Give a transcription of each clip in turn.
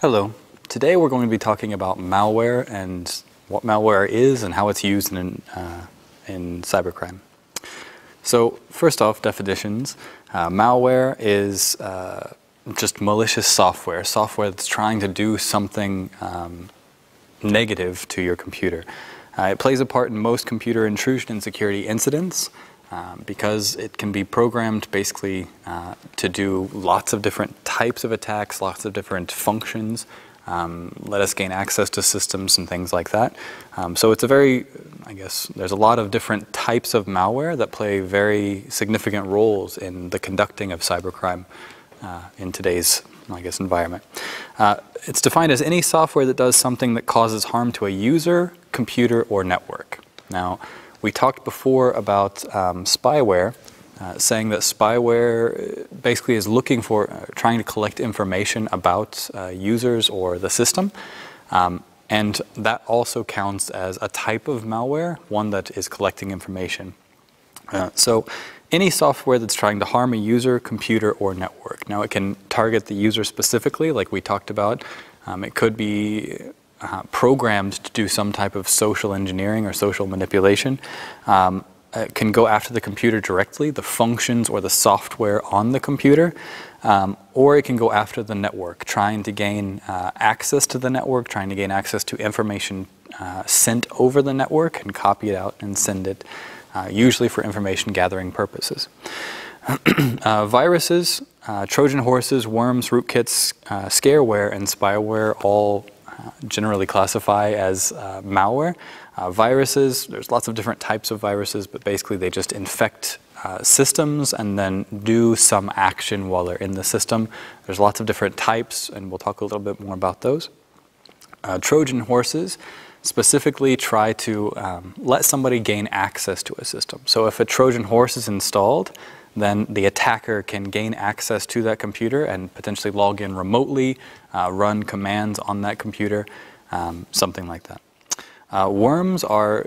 Hello. Today we're going to be talking about malware and what malware is and how it's used in, uh, in cybercrime. So first off, definitions. Uh, malware is uh, just malicious software, software that's trying to do something um, negative to your computer. Uh, it plays a part in most computer intrusion and security incidents um, because it can be programmed basically uh, to do lots of different types of attacks, lots of different functions, um, let us gain access to systems and things like that. Um, so it's a very, I guess, there's a lot of different types of malware that play very significant roles in the conducting of cybercrime uh, in today's, I guess, environment. Uh, it's defined as any software that does something that causes harm to a user, computer, or network. Now, we talked before about um, spyware, uh, saying that spyware uh, basically is looking for, uh, trying to collect information about uh, users or the system. Um, and that also counts as a type of malware, one that is collecting information. Uh, so any software that's trying to harm a user, computer, or network. Now it can target the user specifically, like we talked about. Um, it could be uh, programmed to do some type of social engineering or social manipulation. Um, uh, can go after the computer directly, the functions or the software on the computer, um, or it can go after the network, trying to gain uh, access to the network, trying to gain access to information uh, sent over the network and copy it out and send it, uh, usually for information gathering purposes. Uh, viruses, Trojan horses, worms, rootkits, scareware, and spyware all generally classify as malware. Uh, viruses, there's lots of different types of viruses, but basically they just infect uh, systems and then do some action while they're in the system. There's lots of different types, and we'll talk a little bit more about those. Uh, Trojan horses specifically try to um, let somebody gain access to a system. So if a Trojan horse is installed, then the attacker can gain access to that computer and potentially log in remotely, uh, run commands on that computer, um, something like that. Uh, worms are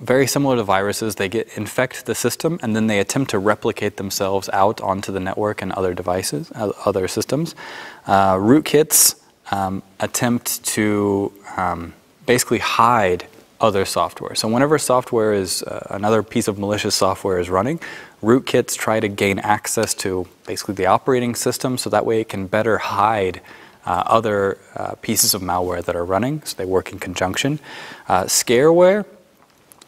very similar to viruses. They get infect the system and then they attempt to replicate themselves out onto the network and other devices, uh, other systems. Uh, rootkits um, attempt to um, basically hide other software. So whenever software is, uh, another piece of malicious software is running, rootkits try to gain access to basically the operating system so that way it can better hide uh, other uh, pieces of malware that are running, so they work in conjunction. Uh, scareware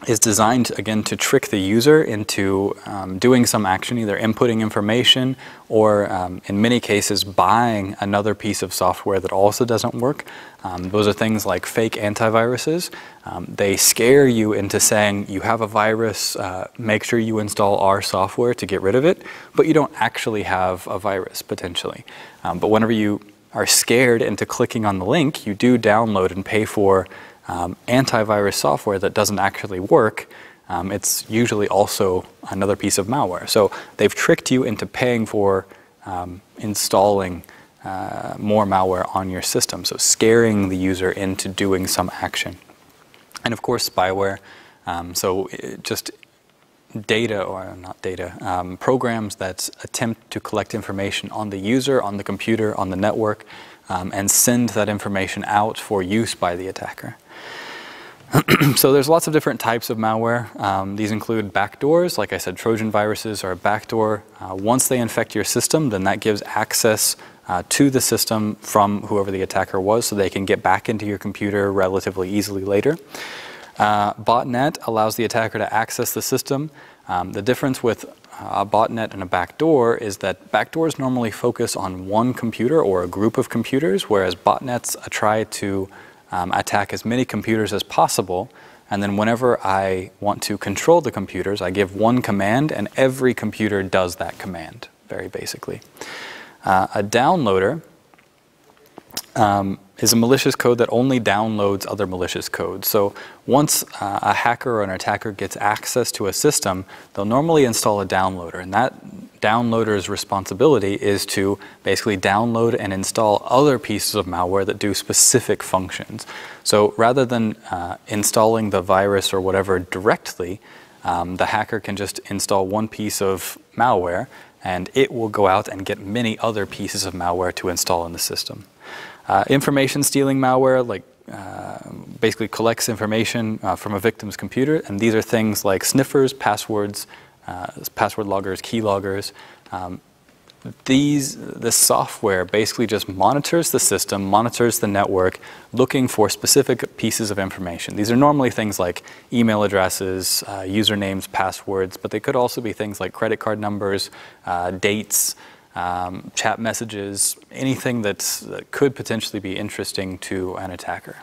is designed, again, to trick the user into um, doing some action, either inputting information or, um, in many cases, buying another piece of software that also doesn't work. Um, those are things like fake antiviruses. Um, they scare you into saying, you have a virus, uh, make sure you install our software to get rid of it, but you don't actually have a virus, potentially. Um, but whenever you are scared into clicking on the link, you do download and pay for um, antivirus software that doesn't actually work. Um, it's usually also another piece of malware. So they've tricked you into paying for um, installing uh, more malware on your system, so scaring the user into doing some action. And of course, spyware. Um, so just data, or not data, um, programs that attempt to collect information on the user, on the computer, on the network, um, and send that information out for use by the attacker. so there's lots of different types of malware. Um, these include backdoors. Like I said, Trojan viruses are a backdoor. Uh, once they infect your system, then that gives access uh, to the system from whoever the attacker was so they can get back into your computer relatively easily later. Uh, botnet allows the attacker to access the system. Um, the difference with a botnet and a backdoor is that backdoors normally focus on one computer or a group of computers, whereas botnets try to um, attack as many computers as possible. And then whenever I want to control the computers, I give one command and every computer does that command, very basically. Uh, a downloader um, is a malicious code that only downloads other malicious code. So once uh, a hacker or an attacker gets access to a system, they'll normally install a downloader. And that downloader's responsibility is to basically download and install other pieces of malware that do specific functions. So rather than uh, installing the virus or whatever directly, um, the hacker can just install one piece of malware and it will go out and get many other pieces of malware to install in the system. Uh, information stealing malware, like uh, basically collects information uh, from a victim's computer, and these are things like sniffers, passwords, uh, password loggers, key loggers. Um, these, this software basically just monitors the system, monitors the network, looking for specific pieces of information. These are normally things like email addresses, uh, usernames, passwords, but they could also be things like credit card numbers, dates, um, chat messages, anything that could potentially be interesting to an attacker.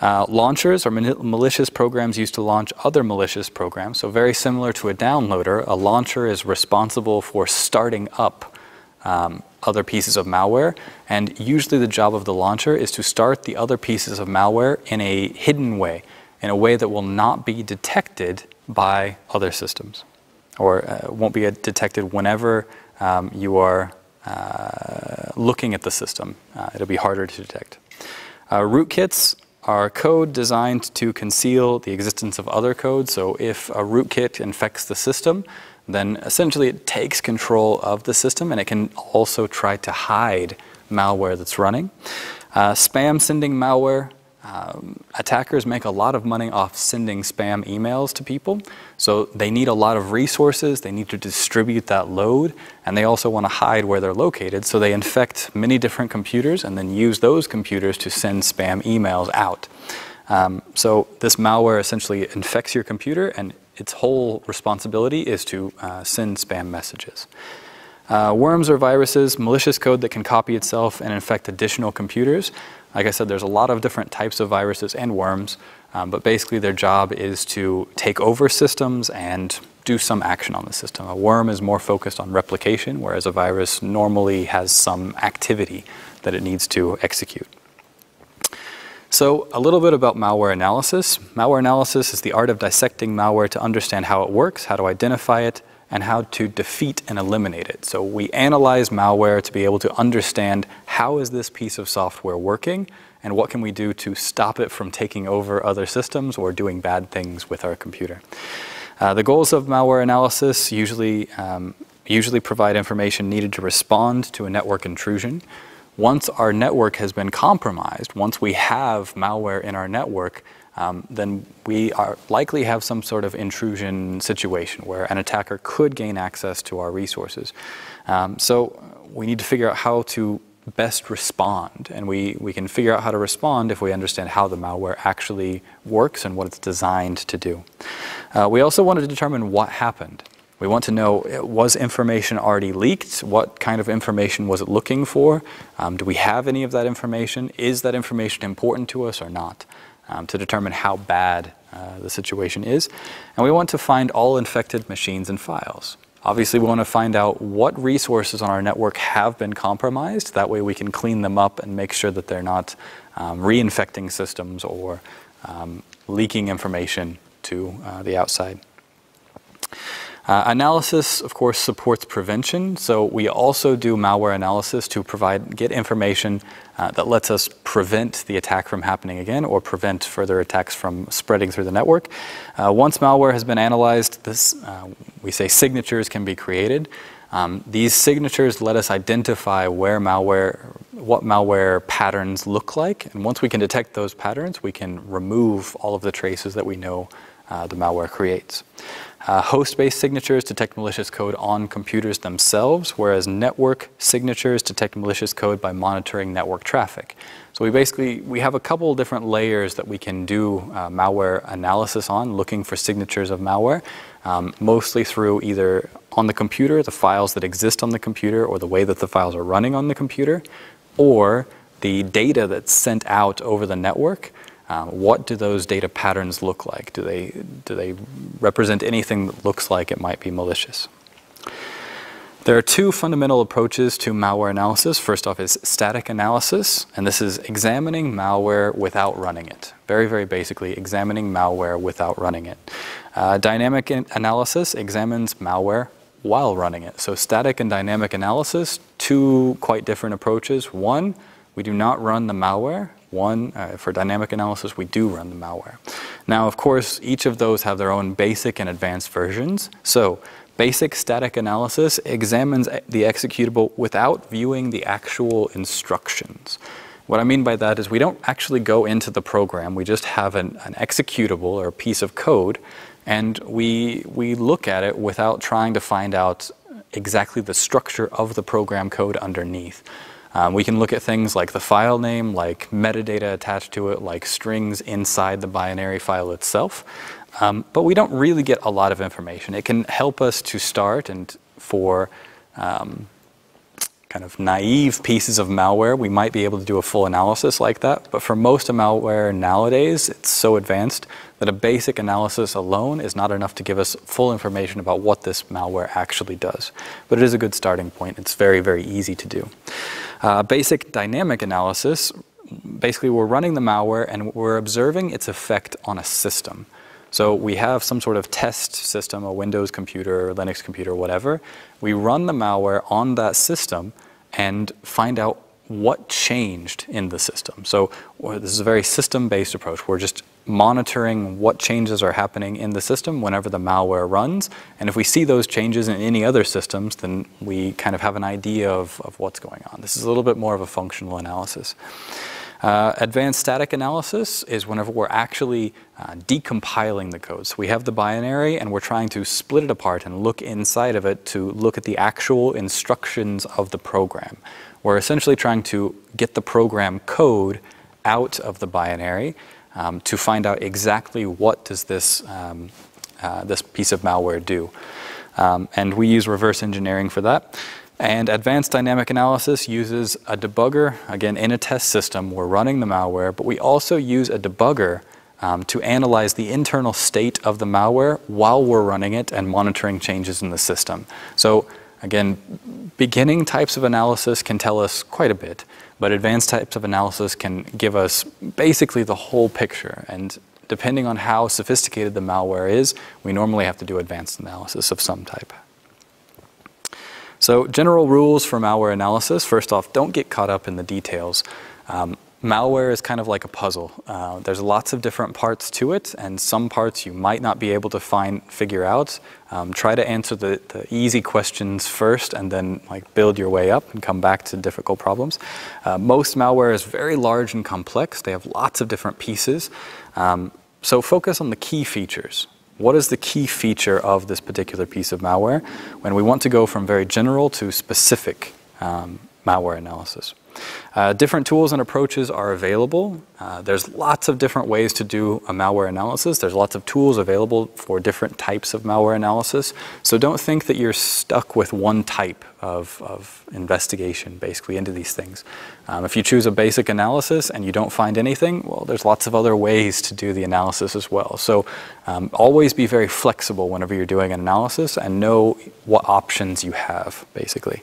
Uh, launchers are malicious programs used to launch other malicious programs. So very similar to a downloader, a launcher is responsible for starting up um, other pieces of malware. And usually the job of the launcher is to start the other pieces of malware in a hidden way, in a way that will not be detected by other systems or uh, won't be detected whenever um, you are uh, looking at the system. Uh, it'll be harder to detect. Uh, rootkits are code designed to conceal the existence of other code. So if a rootkit infects the system, then essentially it takes control of the system and it can also try to hide malware that's running. Uh, spam sending malware um, attackers make a lot of money off sending spam emails to people, so they need a lot of resources, they need to distribute that load, and they also want to hide where they're located, so they infect many different computers and then use those computers to send spam emails out. Um, so this malware essentially infects your computer, and its whole responsibility is to uh, send spam messages. Uh, worms are viruses, malicious code that can copy itself and infect additional computers. Like I said, there's a lot of different types of viruses and worms, um, but basically their job is to take over systems and do some action on the system. A worm is more focused on replication, whereas a virus normally has some activity that it needs to execute. So a little bit about malware analysis. Malware analysis is the art of dissecting malware to understand how it works, how to identify it, and how to defeat and eliminate it. So we analyze malware to be able to understand how is this piece of software working and what can we do to stop it from taking over other systems or doing bad things with our computer. Uh, the goals of malware analysis usually, um, usually provide information needed to respond to a network intrusion. Once our network has been compromised, once we have malware in our network, um, then we are likely have some sort of intrusion situation where an attacker could gain access to our resources. Um, so we need to figure out how to best respond. And we, we can figure out how to respond if we understand how the malware actually works and what it's designed to do. Uh, we also want to determine what happened. We want to know, was information already leaked? What kind of information was it looking for? Um, do we have any of that information? Is that information important to us or not? Um, to determine how bad uh, the situation is. And we want to find all infected machines and files. Obviously, we want to find out what resources on our network have been compromised. That way we can clean them up and make sure that they're not um, reinfecting systems or um, leaking information to uh, the outside. Uh, analysis, of course, supports prevention. So we also do malware analysis to provide, get information uh, that lets us prevent the attack from happening again or prevent further attacks from spreading through the network. Uh, once malware has been analyzed, this, uh, we say signatures can be created. Um, these signatures let us identify where malware, what malware patterns look like. And once we can detect those patterns, we can remove all of the traces that we know uh, the malware creates. Uh, host-based signatures detect malicious code on computers themselves, whereas network signatures detect malicious code by monitoring network traffic. So we basically, we have a couple different layers that we can do uh, malware analysis on, looking for signatures of malware, um, mostly through either on the computer, the files that exist on the computer, or the way that the files are running on the computer, or the data that's sent out over the network, um, what do those data patterns look like? Do they, do they represent anything that looks like it might be malicious? There are two fundamental approaches to malware analysis. First off is static analysis, and this is examining malware without running it. Very, very basically, examining malware without running it. Uh, dynamic analysis examines malware while running it. So static and dynamic analysis, two quite different approaches. One, we do not run the malware. One, uh, for dynamic analysis, we do run the malware. Now, of course, each of those have their own basic and advanced versions. So Basic static analysis examines the executable without viewing the actual instructions. What I mean by that is we don't actually go into the program, we just have an, an executable or a piece of code, and we, we look at it without trying to find out exactly the structure of the program code underneath. Um, we can look at things like the file name, like metadata attached to it, like strings inside the binary file itself. Um, but we don't really get a lot of information. It can help us to start and for um, kind of naive pieces of malware, we might be able to do a full analysis like that. But for most of malware nowadays, it's so advanced that a basic analysis alone is not enough to give us full information about what this malware actually does. But it is a good starting point. It's very, very easy to do. Uh, basic dynamic analysis, basically we're running the malware and we're observing its effect on a system. So we have some sort of test system, a Windows computer, Linux computer, whatever. We run the malware on that system and find out what changed in the system. So uh, this is a very system-based approach. We're just monitoring what changes are happening in the system whenever the malware runs. And if we see those changes in any other systems, then we kind of have an idea of, of what's going on. This is a little bit more of a functional analysis. Uh, advanced static analysis is whenever we're actually uh, decompiling the code. So we have the binary and we're trying to split it apart and look inside of it to look at the actual instructions of the program. We're essentially trying to get the program code out of the binary um, to find out exactly what does this, um, uh, this piece of malware do. Um, and we use reverse engineering for that. And advanced dynamic analysis uses a debugger, again, in a test system. We're running the malware, but we also use a debugger um, to analyze the internal state of the malware while we're running it and monitoring changes in the system. So again, beginning types of analysis can tell us quite a bit, but advanced types of analysis can give us basically the whole picture. And depending on how sophisticated the malware is, we normally have to do advanced analysis of some type. So general rules for malware analysis. First off, don't get caught up in the details. Um, malware is kind of like a puzzle. Uh, there's lots of different parts to it, and some parts you might not be able to find figure out. Um, try to answer the, the, easy questions first, and then like build your way up and come back to difficult problems. Uh, most malware is very large and complex. They have lots of different pieces. Um, so focus on the key features. What is the key feature of this particular piece of malware when we want to go from very general to specific um, malware analysis? Uh, different tools and approaches are available. Uh, there's lots of different ways to do a malware analysis. There's lots of tools available for different types of malware analysis. So don't think that you're stuck with one type of, of investigation basically into these things. Um, if you choose a basic analysis and you don't find anything, well, there's lots of other ways to do the analysis as well. So um, always be very flexible whenever you're doing an analysis and know what options you have basically.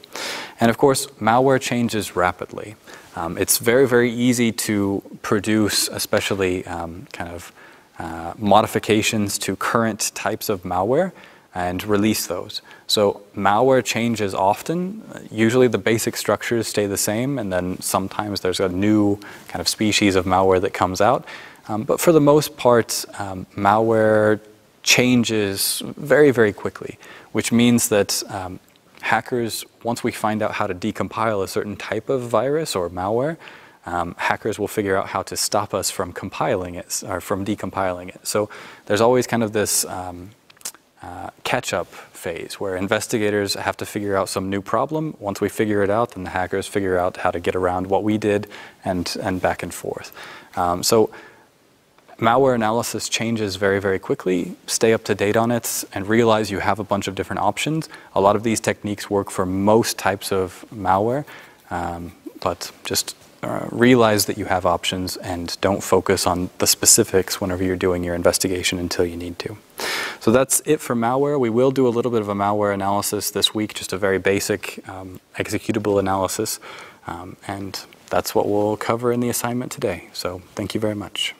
And of course, malware changes rapidly. Um, it's very, very easy to produce, especially um, kind of uh, modifications to current types of malware and release those. So malware changes often. Usually the basic structures stay the same and then sometimes there's a new kind of species of malware that comes out. Um, but for the most part, um, malware changes very, very quickly, which means that um, hackers, once we find out how to decompile a certain type of virus or malware, um, hackers will figure out how to stop us from compiling it or from decompiling it. So there's always kind of this um, uh, catch-up phase where investigators have to figure out some new problem. Once we figure it out, then the hackers figure out how to get around what we did and, and back and forth. Um, so malware analysis changes very, very quickly. Stay up to date on it and realize you have a bunch of different options. A lot of these techniques work for most types of malware, um, but just uh, realize that you have options and don't focus on the specifics whenever you're doing your investigation until you need to. So that's it for malware. We will do a little bit of a malware analysis this week, just a very basic um, executable analysis. Um, and that's what we'll cover in the assignment today. So thank you very much.